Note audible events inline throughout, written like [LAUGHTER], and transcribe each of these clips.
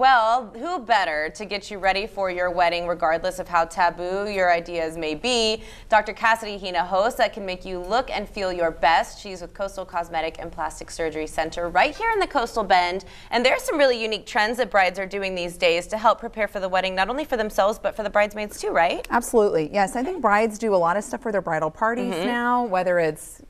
Well, who better to get you ready for your wedding, regardless of how taboo your ideas may be? Dr. Cassidy Hinojosa that can make you look and feel your best. She's with Coastal Cosmetic and Plastic Surgery Center right here in the Coastal Bend. And there's some really unique trends that brides are doing these days to help prepare for the wedding, not only for themselves, but for the bridesmaids too, right? Absolutely. Yes, I think brides do a lot of stuff for their bridal parties mm -hmm. now, whether it's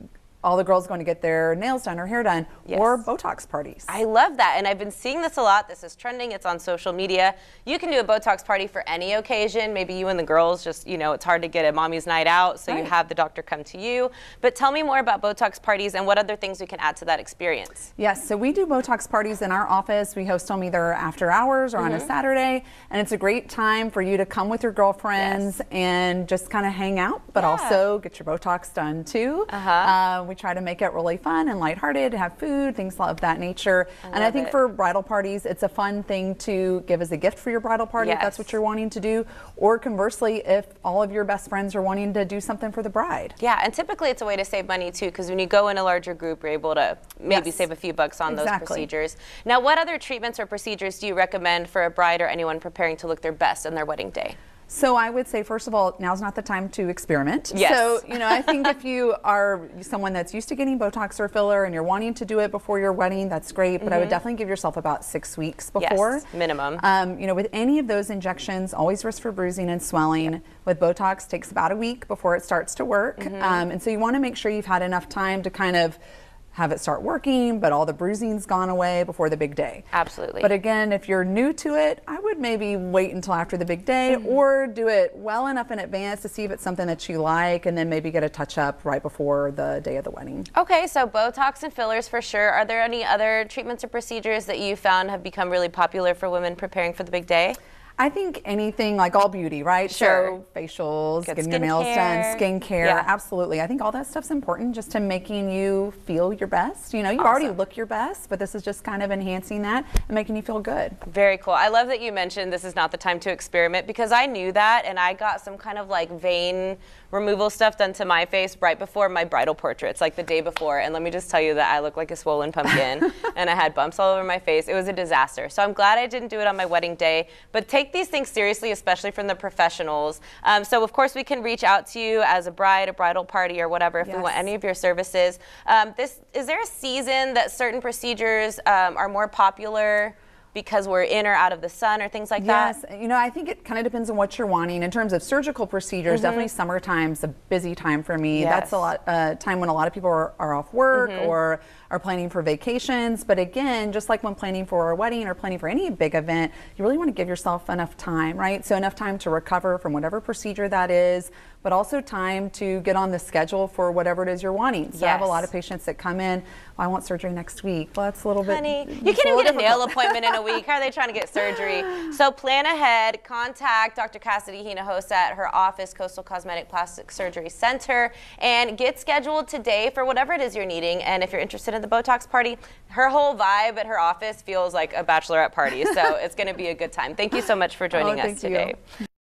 all the girls going to get their nails done or hair done yes. or Botox parties. I love that. And I've been seeing this a lot. This is trending. It's on social media. You can do a Botox party for any occasion. Maybe you and the girls just, you know, it's hard to get a mommy's night out, so right. you have the doctor come to you. But tell me more about Botox parties and what other things we can add to that experience. Yes, so we do Botox parties in our office. We host them either after hours or mm -hmm. on a mm-hmm. Saturday. And it's a great time for you to come with your girlfriends yes. and just kind of hang out, but yeah. also get your Botox done too. Uh -huh. uh, we try to make it really fun and lighthearted, have food, things of that nature. I and I think it. for bridal parties, it's a fun thing to give as a gift for your bridal party yes. if that's what you're wanting to do. Or conversely, if all of your best friends are wanting to do something for the bride. Yeah, and typically it's a way to save money too, because when you go in a larger group, you're able to maybe yes. save a few bucks on exactly. those procedures. Now, what other treatments or procedures do you recommend for a bride or anyone preparing to look their best on their wedding day? So I would say, first of all, now's not the time to experiment. Yes. So, you know, I think if you are someone that's used to getting Botox or filler and you're wanting to do it before your wedding, that's great. But mm -hmm. I would mm-hmm. definitely give yourself about six weeks before. Yes, minimum. Um, you know, with any of those injections, always risk for bruising and swelling. Yep. With Botox, takes about a week before it starts to work. Mm -hmm. um, and so you want to make sure you've had enough time to kind of have it start working, but all the bruising's gone away before the big day. Absolutely. But again, if you're new to it, I would maybe wait until after the big day mm -hmm. or do it well enough in advance to see if it's something that you like and then maybe get a touch up right before the day of the wedding. Okay, so Botox and fillers for sure. Are there any other treatments or procedures that you found have become really popular for women preparing for the big day? I think anything like all beauty, right? Sure. So facials, Good getting your nails done, skincare, yeah. absolutely. I think all that stuff's important just to making you feel your best. You know, you awesome. already look your best, but this is just kind of enhancing that and making you feel good. Very cool. I love that you mentioned this is not the time to experiment because I knew that and I got some kind of like vein removal stuff done to my face right before my bridal portraits, like the day before. And let me just tell you that I look like a swollen pumpkin [LAUGHS] and I had bumps all over my face. It was a disaster. So I'm glad I didn't do it on my wedding day. But take these things seriously, especially from the professionals. Um, so of course we can reach out to you as a bride, a bridal party, or whatever if yes. we want any of your services. Um, this is there a season that certain procedures um, are more popular? Because we're in or out of the sun or things like yes. that? Yes, you know, I think it kind of depends on what you're wanting. In terms of surgical procedures, mm -hmm. definitely summertime's a busy time for me. Yes. That's a lot uh, time when a lot of people are, are off work mm -hmm. or are planning for vacations. But again, just like when planning for a wedding or planning for any big event, you really want to give yourself enough time, right? So enough time to recover from whatever procedure that is, but also time to get on the schedule for whatever it is you're wanting. So yes. I have a lot of patients that come in, well, I want surgery next week. Well, that's a little Honey, bit. you can't even get a nail appointment in a week. How are they trying to get surgery? So plan ahead. Contact Dr. Cassidy Hinojosa at her office, Coastal Cosmetic Plastic Surgery Center, and get scheduled today for whatever it is you're needing. And if you're interested in the Botox party. Her whole vibe at her office feels like a bachelorette party, so [LAUGHS] it's going to be a good time. Thank you so much for joining oh, us today. You.